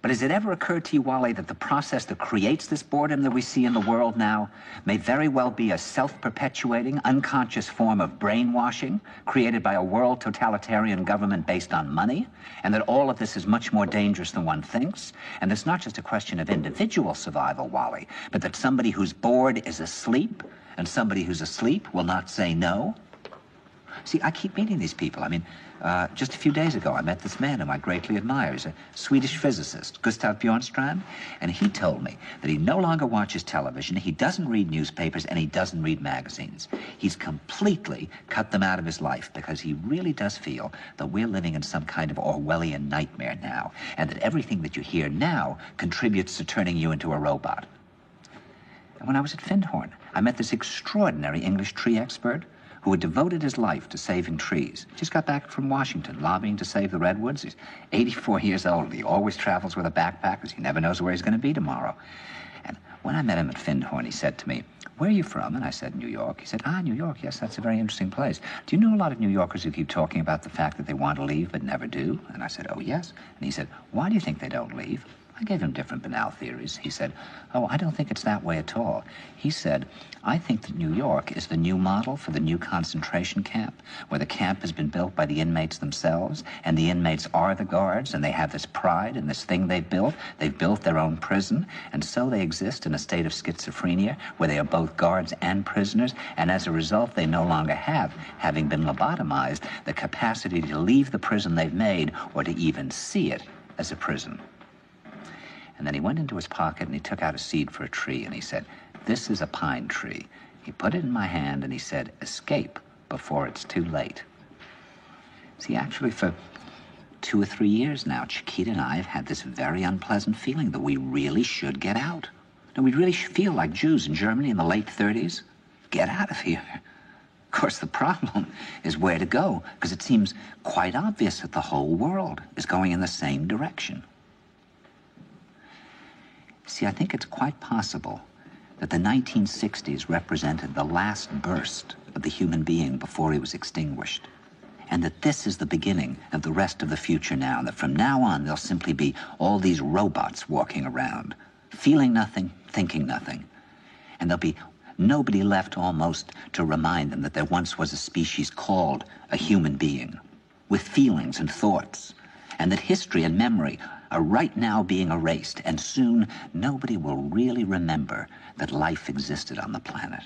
But has it ever occurred to you, Wally, that the process that creates this boredom that we see in the world now may very well be a self-perpetuating, unconscious form of brainwashing created by a world totalitarian government based on money, and that all of this is much more dangerous than one thinks, and it's not just a question of individual survival, Wally, but that somebody who's bored is asleep, and somebody who's asleep will not say no? See, I keep meeting these people. I mean, uh, just a few days ago, I met this man whom I greatly admire. He's a Swedish physicist, Gustav Bjornstrand, and he told me that he no longer watches television, he doesn't read newspapers, and he doesn't read magazines. He's completely cut them out of his life because he really does feel that we're living in some kind of Orwellian nightmare now, and that everything that you hear now contributes to turning you into a robot. And when I was at Findhorn, I met this extraordinary English tree expert who had devoted his life to saving trees. Just got back from Washington, lobbying to save the redwoods. He's 84 years old. He always travels with a backpack because he never knows where he's going to be tomorrow. And when I met him at Findhorn, he said to me, where are you from? And I said, New York. He said, ah, New York, yes, that's a very interesting place. Do you know a lot of New Yorkers who keep talking about the fact that they want to leave but never do? And I said, oh, yes. And he said, why do you think they don't leave? I gave him different banal theories. He said, Oh, I don't think it's that way at all. He said, I think that New York is the new model for the new concentration camp, where the camp has been built by the inmates themselves, and the inmates are the guards, and they have this pride in this thing they've built. They've built their own prison, and so they exist in a state of schizophrenia where they are both guards and prisoners, and as a result, they no longer have, having been lobotomized, the capacity to leave the prison they've made or to even see it as a prison. And then he went into his pocket and he took out a seed for a tree and he said, This is a pine tree. He put it in my hand and he said, Escape before it's too late. See, actually, for two or three years now, Chiquita and I have had this very unpleasant feeling that we really should get out. And we really feel like Jews in Germany in the late 30s. Get out of here. Of course, the problem is where to go, because it seems quite obvious that the whole world is going in the same direction. See, I think it's quite possible that the 1960s represented the last burst of the human being before he was extinguished. And that this is the beginning of the rest of the future now, that from now on there'll simply be all these robots walking around, feeling nothing, thinking nothing. And there'll be nobody left almost to remind them that there once was a species called a human being, with feelings and thoughts, and that history and memory are right now being erased, and soon nobody will really remember that life existed on the planet.